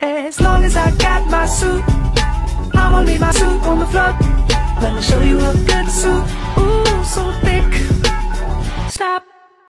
As long as I got my suit, I'ma leave my suit on the